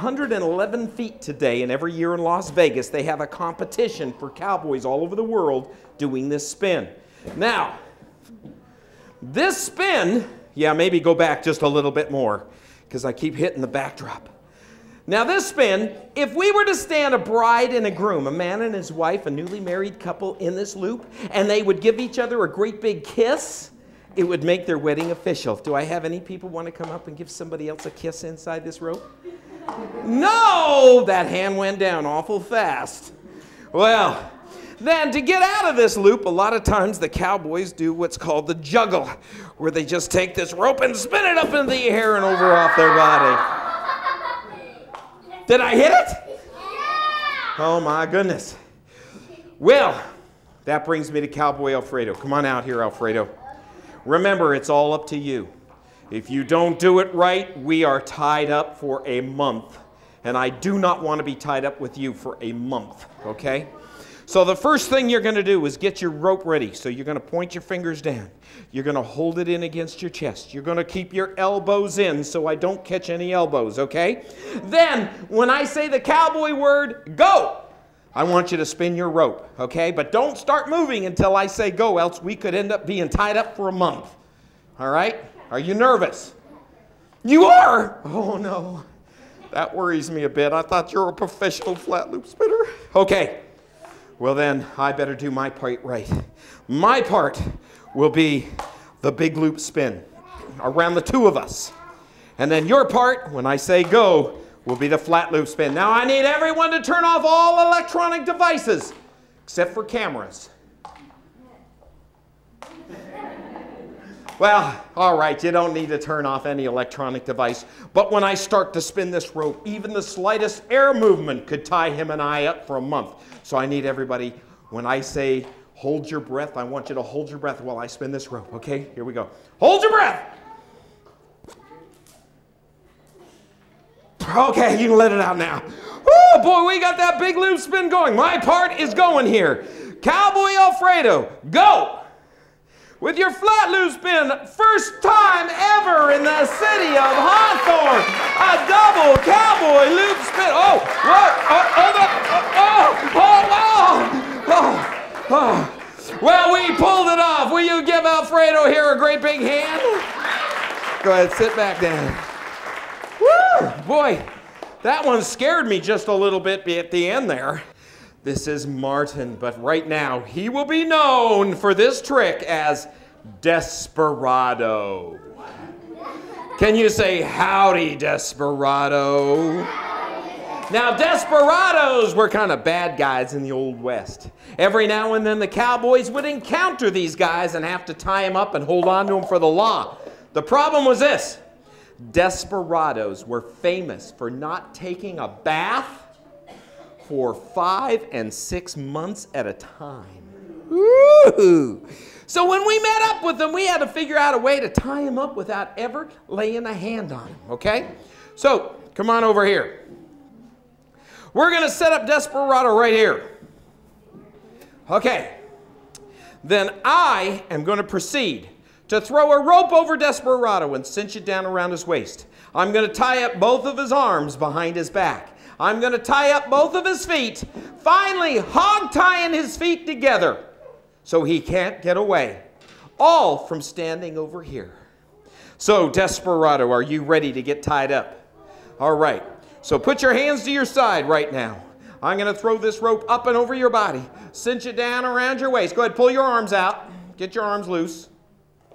111 feet today, and every year in Las Vegas, they have a competition for cowboys all over the world doing this spin. Now, this spin, yeah, maybe go back just a little bit more because I keep hitting the backdrop. Now, this spin, if we were to stand a bride and a groom, a man and his wife, a newly married couple in this loop, and they would give each other a great big kiss, it would make their wedding official. Do I have any people want to come up and give somebody else a kiss inside this rope? No! That hand went down awful fast. Well, then to get out of this loop, a lot of times the cowboys do what's called the juggle, where they just take this rope and spin it up in the air and over off their body. Did I hit it? Oh my goodness. Well, that brings me to Cowboy Alfredo. Come on out here, Alfredo. Remember, it's all up to you. If you don't do it right, we are tied up for a month. And I do not want to be tied up with you for a month, okay? So the first thing you're going to do is get your rope ready. So you're going to point your fingers down. You're going to hold it in against your chest. You're going to keep your elbows in so I don't catch any elbows, okay? Then, when I say the cowboy word, go, I want you to spin your rope, okay? But don't start moving until I say go, else we could end up being tied up for a month. All right? Are you nervous? You are? Oh no. That worries me a bit. I thought you were a professional flat loop spinner. Okay. Well, then, I better do my part right. My part will be the big loop spin around the two of us. And then your part, when I say go, will be the flat loop spin. Now, I need everyone to turn off all electronic devices, except for cameras. Well, all right, you don't need to turn off any electronic device. But when I start to spin this rope, even the slightest air movement could tie him and I up for a month. So I need everybody, when I say hold your breath, I want you to hold your breath while I spin this rope, okay? Here we go. Hold your breath! Okay, you can let it out now. Oh boy, we got that big loop spin going. My part is going here. Cowboy Alfredo, go! With your flat loop spin, first time ever in the city of Hawthorne. A double cowboy loop spin. Oh, what? Uh, oh, uh, oh, oh, oh, oh, oh, oh. Well, we pulled it off. Will you give Alfredo here a great big hand? Go ahead, sit back down. Woo! Boy, that one scared me just a little bit at the end there. This is Martin, but right now he will be known for this trick as Desperado. Can you say howdy, Desperado? Now, desperados were kind of bad guys in the Old West. Every now and then the cowboys would encounter these guys and have to tie them up and hold on to them for the law. The problem was this desperados were famous for not taking a bath for five and six months at a time. Ooh. So when we met up with them, we had to figure out a way to tie him up without ever laying a hand on him, okay? So come on over here. We're going to set up Desperado right here. Okay. Then I am going to proceed to throw a rope over Desperado and cinch it down around his waist. I'm going to tie up both of his arms behind his back. I'm going to tie up both of his feet, finally hog tying his feet together so he can't get away, all from standing over here. So, Desperado, are you ready to get tied up? All right. So put your hands to your side right now. I'm going to throw this rope up and over your body. Cinch it down around your waist. Go ahead, pull your arms out. Get your arms loose.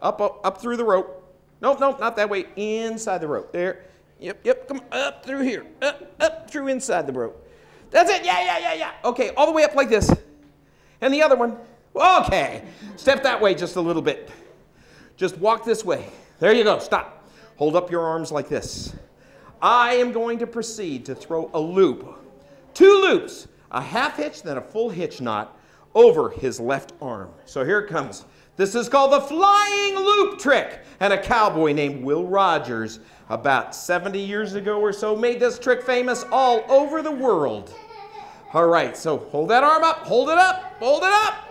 Up, up, up through the rope. Nope, nope, not that way. Inside the rope. There. Yep, yep. Come up through here. Up, up through inside the rope. That's it. Yeah, yeah, yeah, yeah. Okay, all the way up like this. And the other one. Okay. Step that way just a little bit. Just walk this way. There you go. Stop. Hold up your arms like this. I am going to proceed to throw a loop, two loops, a half hitch, then a full hitch knot over his left arm. So here it comes. This is called the flying loop trick. And a cowboy named Will Rogers, about 70 years ago or so, made this trick famous all over the world. All right, so hold that arm up, hold it up, hold it up.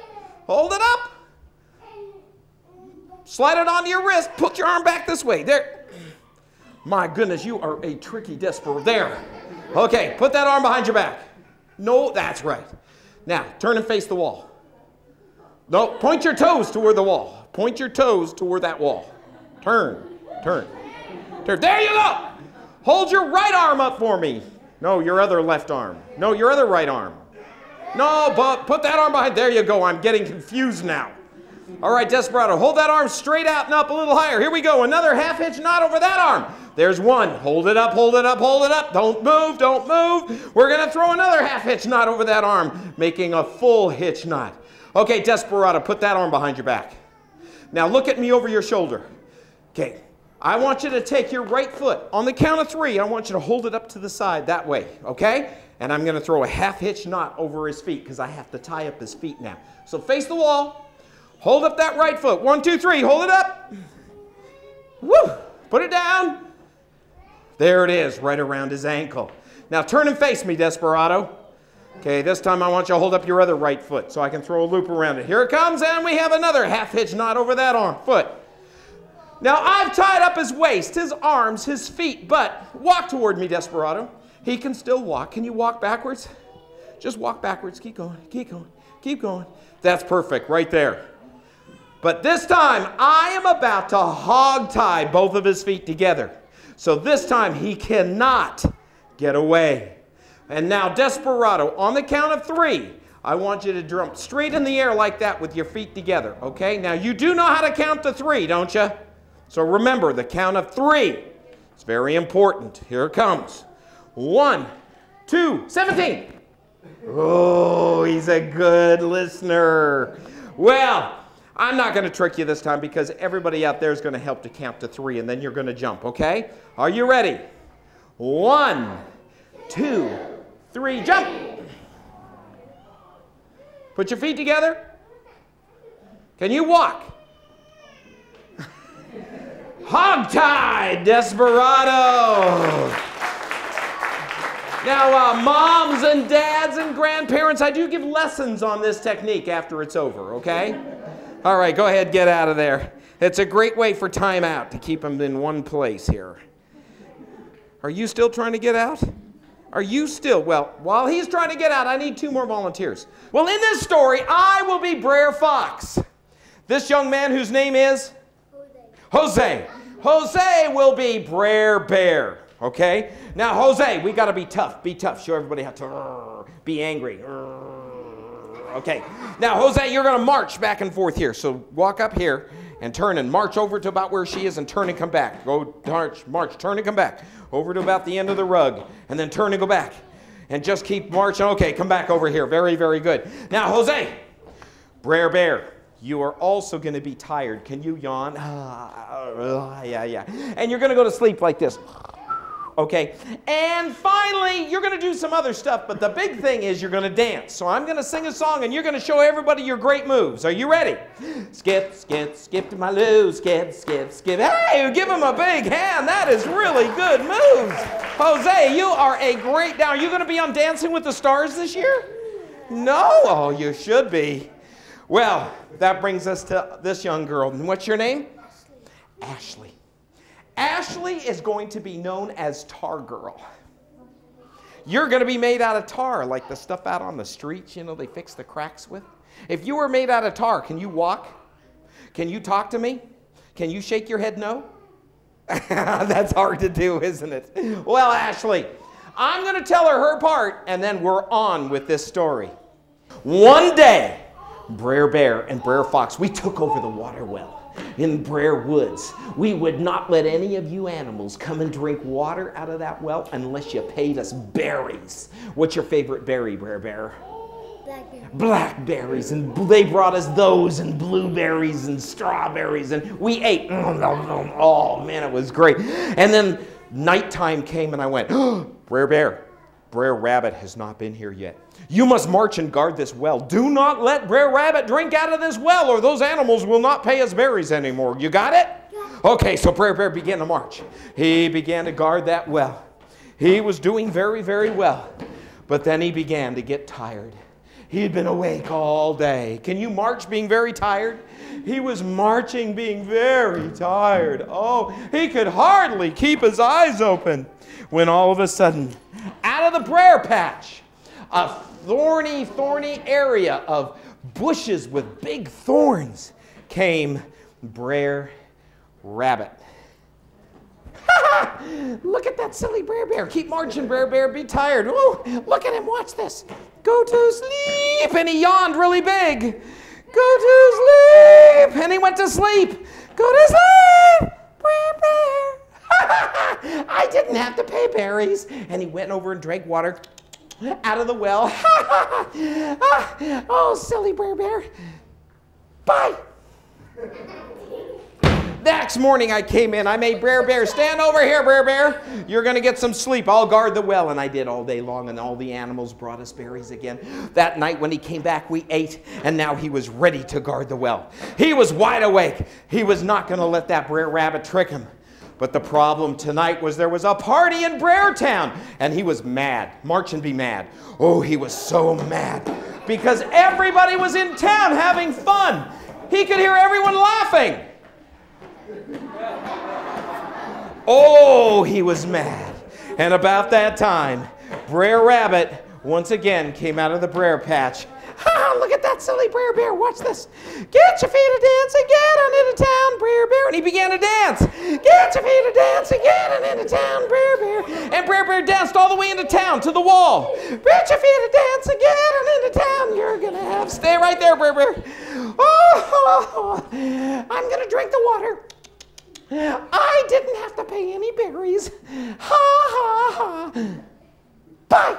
Hold it up. Slide it onto your wrist. Put your arm back this way. There. My goodness, you are a tricky desperate. There. Okay, put that arm behind your back. No, that's right. Now, turn and face the wall. No, point your toes toward the wall. Point your toes toward that wall. Turn, turn, turn. There you go. Hold your right arm up for me. No, your other left arm. No, your other right arm. No, but put that arm behind. There you go. I'm getting confused now. All right, Desperado, hold that arm straight out and up a little higher. Here we go. Another half hitch knot over that arm. There's one. Hold it up, hold it up, hold it up. Don't move, don't move. We're going to throw another half hitch knot over that arm, making a full hitch knot. Okay, Desperado, put that arm behind your back. Now look at me over your shoulder. Okay, I want you to take your right foot. On the count of three, I want you to hold it up to the side that way, okay? And I'm going to throw a half hitch knot over his feet because I have to tie up his feet now. So face the wall. Hold up that right foot. One, two, three. Hold it up. Woo! Put it down. There it is, right around his ankle. Now turn and face me, Desperado. Okay, this time I want you to hold up your other right foot so I can throw a loop around it. Here it comes, and we have another half hitch knot over that arm, foot. Now I've tied up his waist, his arms, his feet, but walk toward me, Desperado. He can still walk. Can you walk backwards? Just walk backwards. Keep going, keep going, keep going. That's perfect, right there. But this time, I am about to hog tie both of his feet together. So this time, he cannot get away. And now, Desperado, on the count of three, I want you to jump straight in the air like that with your feet together, okay? Now, you do know how to count to three, don't you? So remember, the count of three. It's very important. Here it comes. One, two, 17. Oh, he's a good listener. Well, I'm not going to trick you this time because everybody out there is going to help to count to three and then you're going to jump, okay? Are you ready? One, two, three, jump. Put your feet together. Can you walk? Hog tie, Desperado. Now, uh, moms and dads and grandparents, I do give lessons on this technique after it's over, okay? All right, go ahead, get out of there. It's a great way for timeout to keep them in one place here. Are you still trying to get out? Are you still? Well, while he's trying to get out, I need two more volunteers. Well, in this story, I will be Brer Fox. This young man whose name is? Jose. Jose, Jose will be Brer Bear. Okay? Now, Jose, we got to be tough. Be tough. Show everybody how to be angry. Okay. Now, Jose, you're going to march back and forth here. So walk up here and turn and march over to about where she is and turn and come back. Go march, march, turn and come back. Over to about the end of the rug and then turn and go back. And just keep marching. Okay, come back over here. Very, very good. Now, Jose, Brer Bear, you are also going to be tired. Can you yawn? Ah, yeah, yeah. And you're going to go to sleep like this okay? And finally, you're going to do some other stuff, but the big thing is you're going to dance. So I'm going to sing a song and you're going to show everybody your great moves. Are you ready? Skip, skip, skip to my loo, skip, skip, skip. Hey, give him a big hand. That is really good moves. Jose, you are a great, now are you going to be on Dancing with the Stars this year? No? Oh, you should be. Well, that brings us to this young girl. And what's your name? Ashley. Ashley. Ashley is going to be known as Tar Girl. You're going to be made out of tar, like the stuff out on the streets, you know, they fix the cracks with. If you were made out of tar, can you walk? Can you talk to me? Can you shake your head no? That's hard to do, isn't it? Well, Ashley, I'm going to tell her her part, and then we're on with this story. One day, Brer Bear and Brer Fox, we took over the water well in Brer Woods. We would not let any of you animals come and drink water out of that well unless you paid us berries. What's your favorite berry, Brer Bear? Blackberries. Blackberries, and they brought us those, and blueberries, and strawberries, and we ate. Mm, mm, mm, oh man, it was great. And then nighttime came, and I went, oh, Brer Bear, Brer Rabbit has not been here yet. You must march and guard this well. Do not let Brer Rabbit drink out of this well, or those animals will not pay us berries anymore. You got it? Okay, so Brer Bear began to march. He began to guard that well. He was doing very, very well. But then he began to get tired. He had been awake all day. Can you march being very tired? He was marching being very tired. Oh, he could hardly keep his eyes open when all of a sudden, briar patch, a thorny, thorny area of bushes with big thorns, came Brer Rabbit. look at that silly Brer Bear. Keep marching, Brer Bear. Be tired. Oh, look at him. Watch this. Go to sleep. And he yawned really big. Go to sleep. And he went to sleep. Go to sleep, Brer Bear. I didn't have to pay berries. And he went over and drank water out of the well. oh, silly Brer Bear. Bye. Next morning I came in, I made Brer Bear, stand over here, Brer Bear. You're going to get some sleep. I'll guard the well. And I did all day long, and all the animals brought us berries again. That night when he came back, we ate, and now he was ready to guard the well. He was wide awake. He was not going to let that Brer Rabbit trick him. But the problem tonight was there was a party in Brer Town, and he was mad. March and be mad. Oh, he was so mad because everybody was in town having fun. He could hear everyone laughing. Oh, he was mad. And about that time, Brer Rabbit once again came out of the Brer patch. Ha, look at that silly Brer Bear. Watch this. Get your feet a dancing, get on into town, Brer Bear. And he began to dance. Get your feet a dancing, get on into town, Brer Bear. And Brer Bear danced all the way into town to the wall. Get your feet a dancing, get on into town. You're going to have, to stay right there, Brer Bear. Oh, I'm going to drink the water. I didn't have to pay any berries. Ha ha ha. Bye.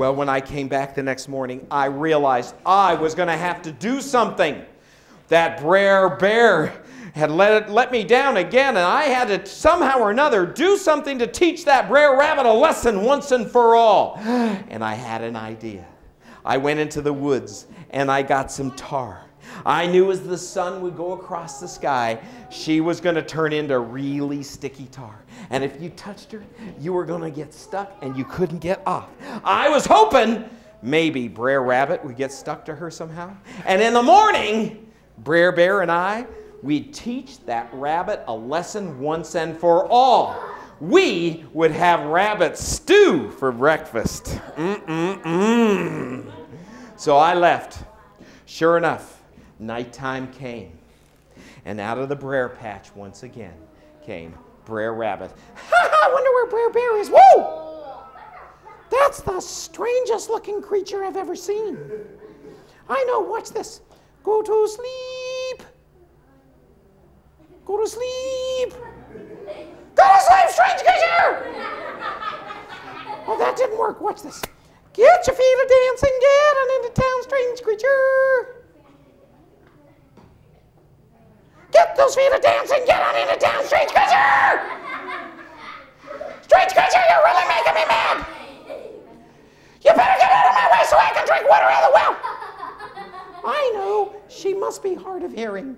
Well, when I came back the next morning, I realized I was going to have to do something. That Brer Bear had let, it, let me down again, and I had to somehow or another do something to teach that Brer Rabbit a lesson once and for all. And I had an idea. I went into the woods and I got some tar. I knew as the sun would go across the sky, she was going to turn into really sticky tar. And if you touched her, you were going to get stuck and you couldn't get off. I was hoping maybe Brer Rabbit would get stuck to her somehow. And in the morning, Brer Bear and I, we'd teach that rabbit a lesson once and for all. We would have rabbit stew for breakfast. Mm-mm-mm. So I left. Sure enough, nighttime came. And out of the Brer patch once again came Brer Rabbit. Ha! I wonder where Brer Bear is. Whoa! That's the strangest looking creature I've ever seen. I know, watch this. Go to sleep. Go to sleep. Go to sleep, strange creature! Oh, that didn't work. Watch this. Get your feet a dancing, get on into town, strange creature. Get those feet a dancing, get on into town, strange creature! Strange creature, you're really making me mad! You better get out of my way so I can drink water out of the well! I know, she must be hard of hearing.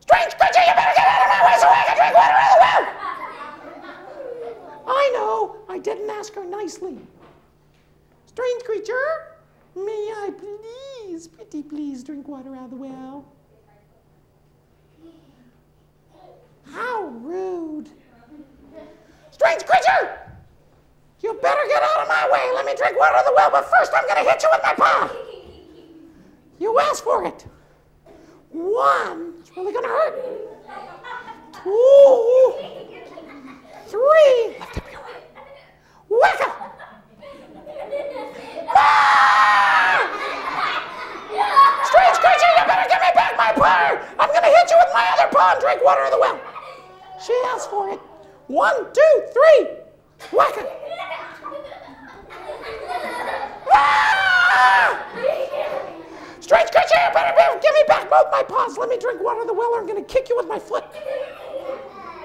Strange creature, you better get out of my way so I can drink water out of the well! I know, I didn't ask her nicely. Strange creature, may I please, pretty please, drink water out of the well? How rude. Strange creature! You better get out of my way. Let me drink water of the well, but first I'm going to hit you with my paw. You asked for it. One, it's really going to hurt. Two, three, lift up your arm. Whack ah! Strange creature, you better give me back my paw. I'm going to hit you with my other paw and drink water of the well. She asked for it. One, two, three. Whack it. Ah! Strange creature, you better give me back both my paws. Let me drink water of the well or I'm going to kick you with my foot.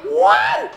One,